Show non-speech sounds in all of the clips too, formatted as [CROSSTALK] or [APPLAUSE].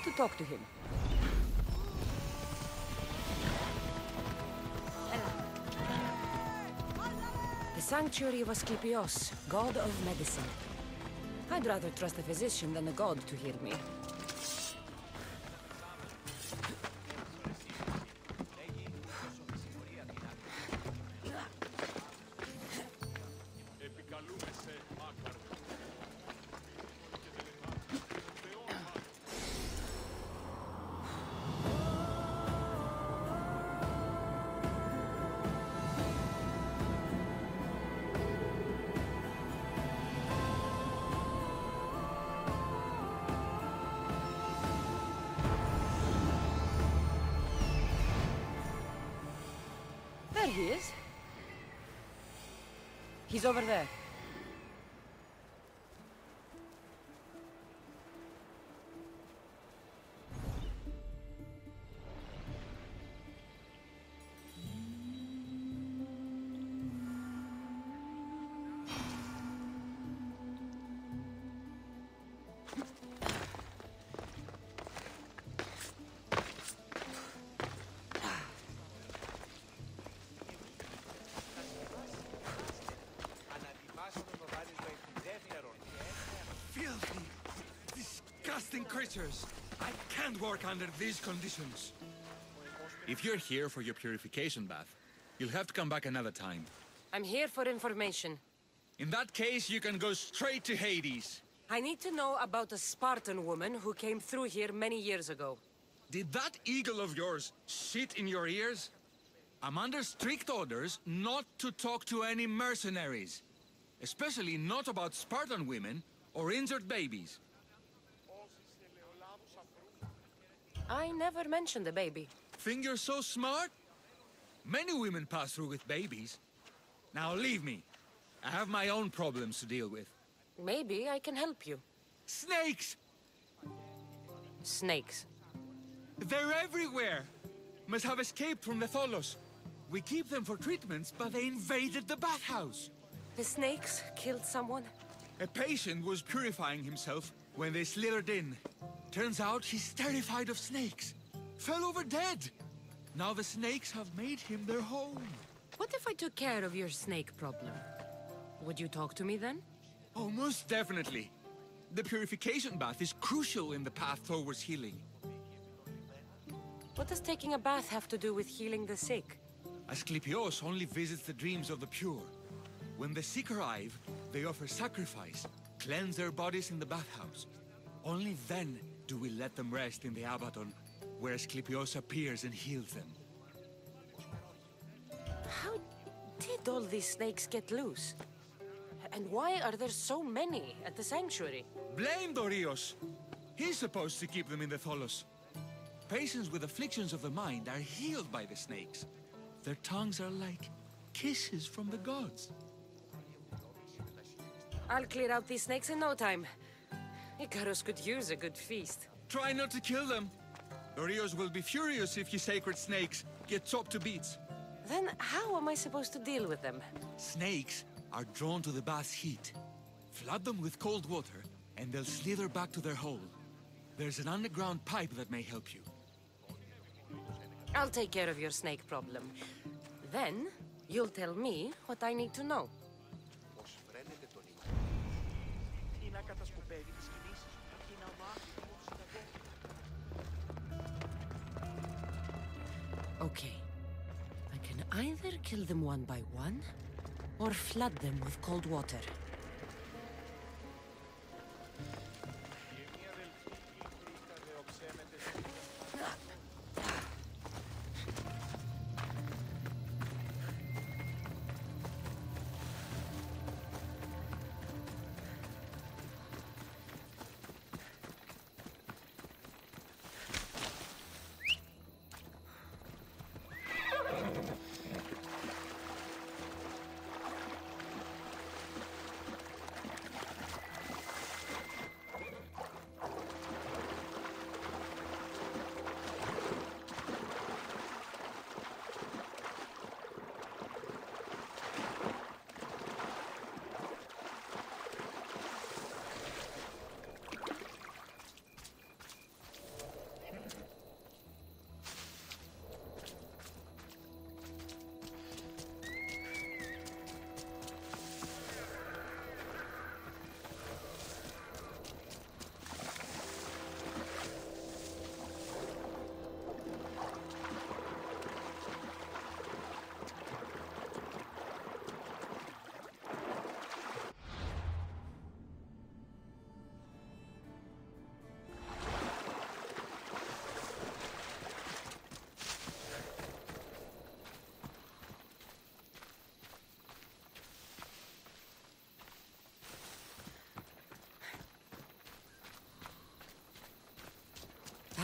need to talk to him. The Sanctuary of Asclepios, god of medicine. I'd rather trust a physician than a god to heal me. He is. He's over there. Disgusting creatures. I can't work under these conditions. If you're here for your purification bath, you'll have to come back another time. I'm here for information. In that case, you can go straight to Hades. I need to know about a Spartan woman who came through here many years ago. Did that eagle of yours shit in your ears? I'm under strict orders not to talk to any mercenaries. Especially not about Spartan women or injured babies. I never mentioned the baby. Think you're so smart? Many women pass through with babies. Now leave me. I have my own problems to deal with. Maybe I can help you. Snakes! Snakes. They're everywhere! Must have escaped from the Tholos. We keep them for treatments, but they invaded the bathhouse. The snakes killed someone? A patient was purifying himself when they slithered in. Turns out he's terrified of snakes. Fell over dead. Now the snakes have made him their home. What if I took care of your snake problem? Would you talk to me then? Oh, most definitely. The purification bath is crucial in the path towards healing. What does taking a bath have to do with healing the sick? Asclepios only visits the dreams of the pure. When the sick arrive, they offer sacrifice, cleanse their bodies in the bathhouse. Only then do we let them rest in the Abaton, where Asclepios appears and heals them. How did all these snakes get loose? And why are there so many at the sanctuary? Blame Dorios! He's supposed to keep them in the Tholos. Patients with afflictions of the mind are healed by the snakes. Their tongues are like kisses from the gods. I'll clear out these snakes in no time. Icarus could use a good feast. Try not to kill them. Dorios will be furious if you sacred snakes get chopped to bits. Then how am I supposed to deal with them? Snakes are drawn to the bath's heat. Flood them with cold water, and they'll slither back to their hole. There's an underground pipe that may help you. I'll take care of your snake problem. Then, you'll tell me what I need to know. Okay. I can either kill them one by one, or flood them with cold water.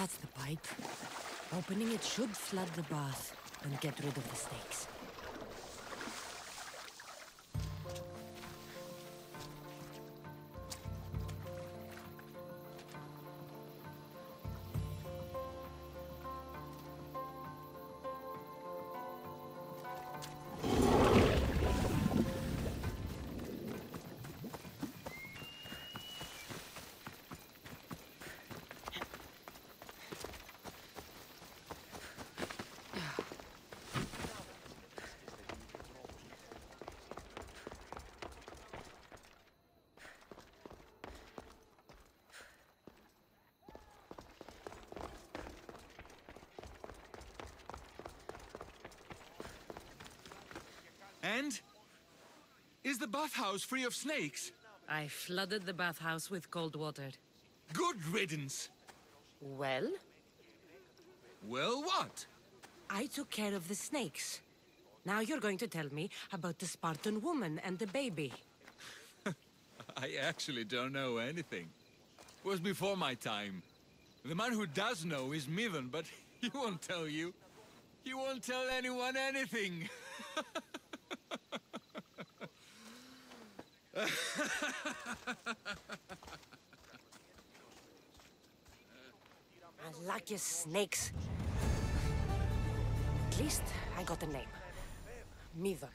That's the pipe. Opening it should flood the bath and get rid of the snakes. And? Is the bathhouse free of snakes? I flooded the bathhouse with cold water. Good riddance. Well, Well, what? I took care of the snakes. Now you're going to tell me about the Spartan woman and the baby. [LAUGHS] I actually don't know anything. It was before my time. The man who does know is Mithen, but [LAUGHS] he won't tell you. He won't tell anyone anything. [LAUGHS] I like your snakes. At least I got a name. Midon.